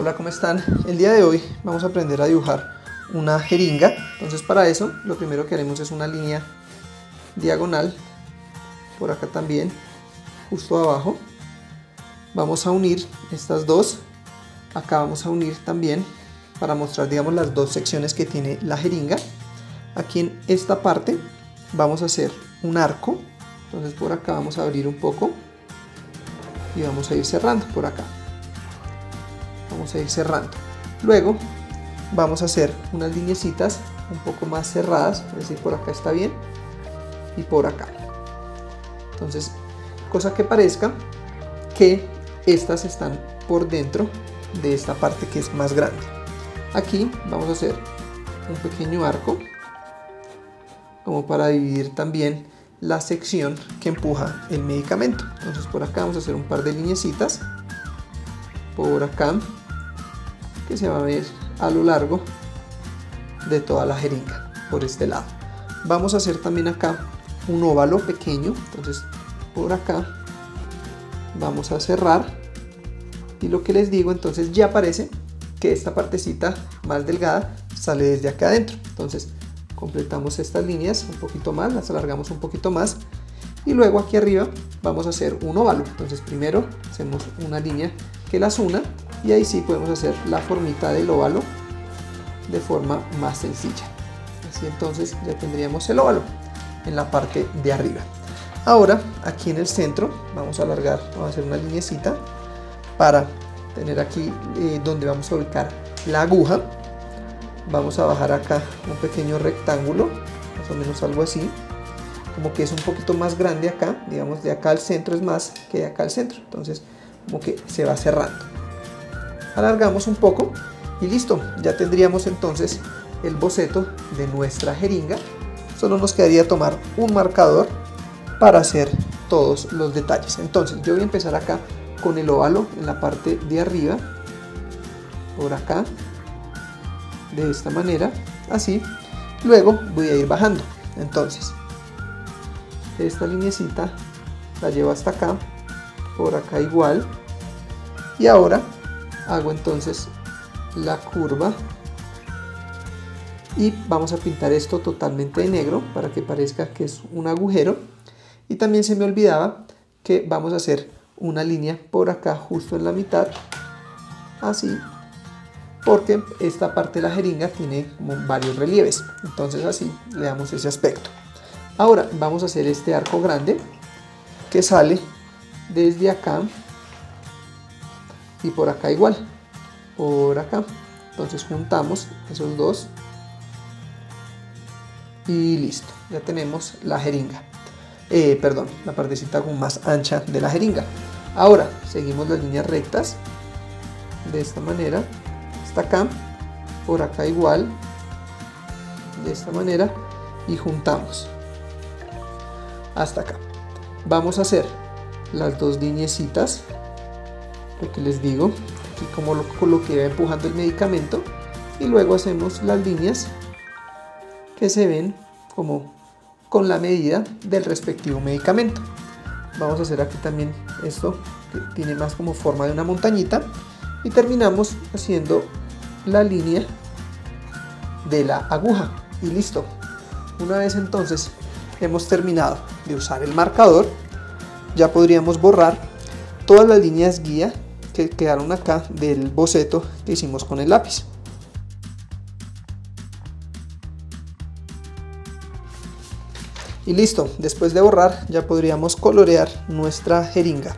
Hola, ¿cómo están? El día de hoy vamos a aprender a dibujar una jeringa. Entonces para eso lo primero que haremos es una línea diagonal, por acá también, justo abajo. Vamos a unir estas dos. Acá vamos a unir también para mostrar digamos las dos secciones que tiene la jeringa. Aquí en esta parte vamos a hacer un arco. Entonces por acá vamos a abrir un poco y vamos a ir cerrando por acá vamos a ir cerrando. Luego vamos a hacer unas linecitas un poco más cerradas es decir por acá está bien y por acá. Entonces cosa que parezca que estas están por dentro de esta parte que es más grande. Aquí vamos a hacer un pequeño arco como para dividir también la sección que empuja el medicamento. Entonces por acá vamos a hacer un par de linecitas por acá que se va a ver a lo largo de toda la jeringa por este lado. Vamos a hacer también acá un óvalo pequeño entonces por acá vamos a cerrar y lo que les digo entonces ya parece que esta partecita más delgada sale desde acá adentro. Entonces completamos estas líneas un poquito más las alargamos un poquito más y luego aquí arriba vamos a hacer un óvalo. Entonces primero hacemos una línea que las una y ahí sí podemos hacer la formita del óvalo de forma más sencilla. Así entonces ya tendríamos el óvalo en la parte de arriba. Ahora aquí en el centro vamos a alargar vamos a hacer una linecita para tener aquí eh, donde vamos a ubicar la aguja. Vamos a bajar acá un pequeño rectángulo más o menos algo así como que es un poquito más grande acá digamos de acá al centro es más que de acá al centro. Entonces como que se va cerrando alargamos un poco y listo, ya tendríamos entonces el boceto de nuestra jeringa. Solo nos quedaría tomar un marcador para hacer todos los detalles. Entonces yo voy a empezar acá con el óvalo en la parte de arriba, por acá, de esta manera, así. Luego voy a ir bajando. Entonces, esta linecita la llevo hasta acá, por acá igual. Y ahora hago entonces la curva y vamos a pintar esto totalmente de negro para que parezca que es un agujero. Y también se me olvidaba que vamos a hacer una línea por acá justo en la mitad así porque esta parte de la jeringa tiene como varios relieves. Entonces así le damos ese aspecto. Ahora vamos a hacer este arco grande que sale desde acá y por acá igual por acá. Entonces juntamos esos dos y listo ya tenemos la jeringa. Eh, perdón la partecita con más ancha de la jeringa. Ahora seguimos las líneas rectas de esta manera hasta acá por acá igual de esta manera y juntamos hasta acá. Vamos a hacer las dos lineecitas lo que les digo aquí como lo, va empujando el medicamento y luego hacemos las líneas que se ven como con la medida del respectivo medicamento. Vamos a hacer aquí también esto que tiene más como forma de una montañita y terminamos haciendo la línea de la aguja y listo. Una vez entonces hemos terminado de usar el marcador ya podríamos borrar todas las líneas guía que quedaron acá del boceto que hicimos con el lápiz. Y listo, después de borrar ya podríamos colorear nuestra jeringa.